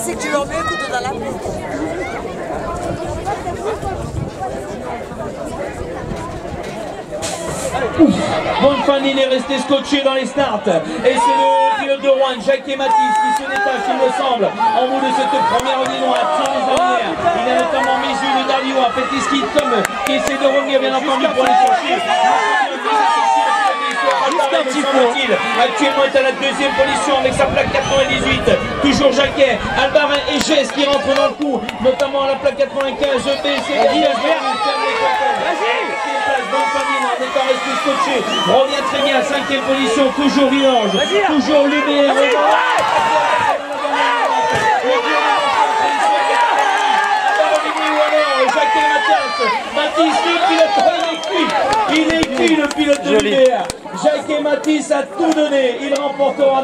c'est que tu leur mets un couteau dans la est resté scotché dans les starts. Et c'est le pilote de Rouen, Jacques et Matisse, qui se détache, il me semble, en bout de cette première les arrières. Il a notamment mis yeux de Darliois, Petiski, Tom, qui essaie de revenir, bien entendu, pour aller chercher. Actuellement est à la deuxième position avec sa plaque 98. Toujours Jacquet, Albarin et Gess qui rentrent dans le coup, notamment à la plaque 95. B, c'est étant resté scotché, revient très bien, cinquième position, toujours Vilange, toujours Lumière. Jacques Jacques et Matisse a tout donné, il remportera